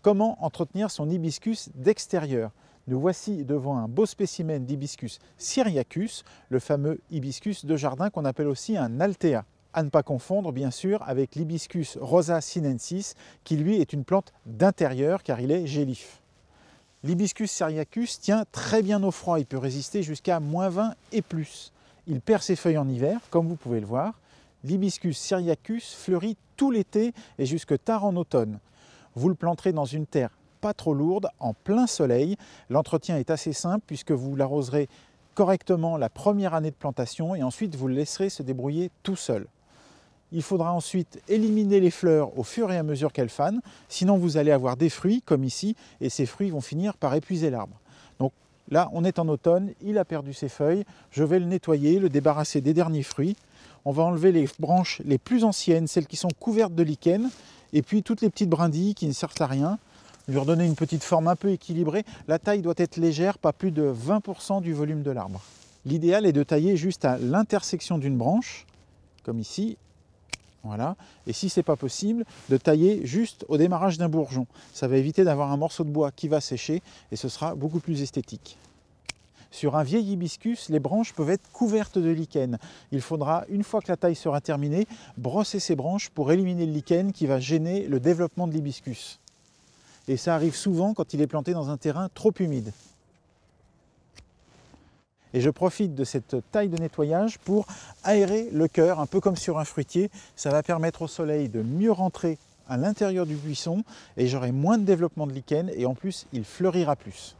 Comment entretenir son hibiscus d'extérieur? Nous voici devant un beau spécimen d'hibiscus syriacus, le fameux hibiscus de jardin qu'on appelle aussi un altea. À ne pas confondre bien sûr avec l'hibiscus rosa sinensis qui lui est une plante d'intérieur car il est gélif. L'hibiscus syriacus tient très bien au froid, il peut résister jusqu'à moins 20 et plus. Il perd ses feuilles en hiver, comme vous pouvez le voir. L'hibiscus syriacus fleurit tout l'été et jusque tard en automne. Vous le planterez dans une terre pas trop lourde, en plein soleil. L'entretien est assez simple puisque vous l'arroserez correctement la première année de plantation et ensuite vous le laisserez se débrouiller tout seul. Il faudra ensuite éliminer les fleurs au fur et à mesure qu'elles fanent, sinon vous allez avoir des fruits comme ici, et ces fruits vont finir par épuiser l'arbre. Donc là, on est en automne, il a perdu ses feuilles, je vais le nettoyer, le débarrasser des derniers fruits. On va enlever les branches les plus anciennes, celles qui sont couvertes de lichen, et puis toutes les petites brindilles qui ne servent à rien, lui redonner une petite forme un peu équilibrée. La taille doit être légère, pas plus de 20% du volume de l'arbre. L'idéal est de tailler juste à l'intersection d'une branche, comme ici, voilà. Et si ce n'est pas possible, de tailler juste au démarrage d'un bourgeon. Ça va éviter d'avoir un morceau de bois qui va sécher et ce sera beaucoup plus esthétique. Sur un vieil hibiscus, les branches peuvent être couvertes de lichen. Il faudra, une fois que la taille sera terminée, brosser ces branches pour éliminer le lichen qui va gêner le développement de l'hibiscus. Et ça arrive souvent quand il est planté dans un terrain trop humide. Et je profite de cette taille de nettoyage pour aérer le cœur, un peu comme sur un fruitier. Ça va permettre au soleil de mieux rentrer à l'intérieur du buisson et j'aurai moins de développement de lichen et en plus il fleurira plus.